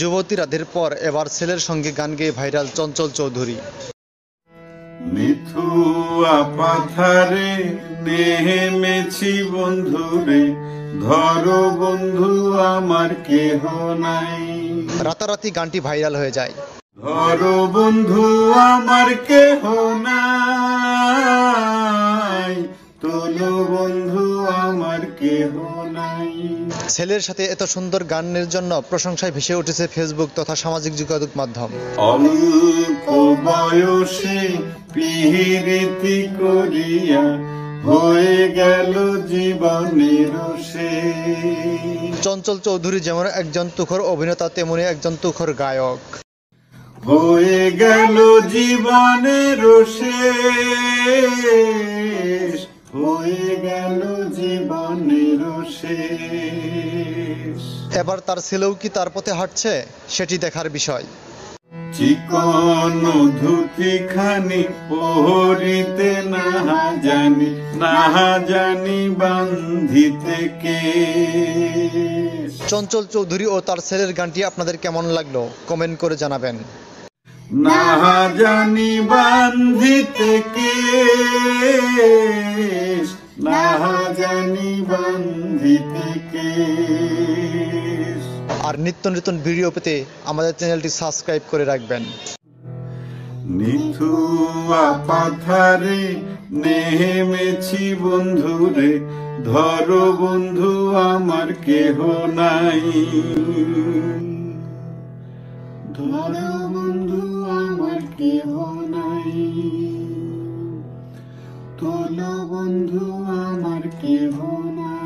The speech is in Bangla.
যুবতী রাধের পর এবার ছেলের সঙ্গে গান গেয়ে ভাইরাল চঞ্চল চৌধুরী। মিথুয়া পাথারে নেমেছি বন্ধুরে ধরো বন্ধু আমার কেহ নাই। রাতারাতি গানটি ভাইরাল হয়ে যায়। ধরো বন্ধু আমার কেহ নাই তোলো বন্ধু আমার কেহ ছেলের সাথে এত সুন্দর গানের জন্য প্রশংসায় ভেসে উঠেছে ফেসবুক তথা সামাজিক যোগাযোগ মাধ্যম। অল্প বয়সে পিহিরিতি করিয়া হয়ে গেল জীবনের চঞ্চল চৌধুরী যেমন একজন তুখর অভিনেতা তেমনি একজন তুখর গায়ক। হয়ে গেল জীবনের শেষ এবার তার ছেলেও কি তার পথে হাঁটছে সেটি দেখার বিষয়। চিকন ধুতি খানি পহরিতে না জানি না জানি বান্ধিতে কে। চঞ্চল চৌধুরী ও তার ছেলের গানটি আপনাদের কেমন লাগল কমেন্ট করে জানাবেন। না জানি বান্ধিতে কে। না জানি বান্ধিতে আর নিত্য নতুন ভিডিও পেতে আমাদের চ্যানেলটি সাবস্ক্রাইব করে রাখবেন। নিথুয়া পাথারে নেমেছি বন্ধুরে ধরো বন্ধু আমার কেহ নাই। ধরো বন্ধু আমার কেহ নাই। তোলো বন্ধু আমার কেহ না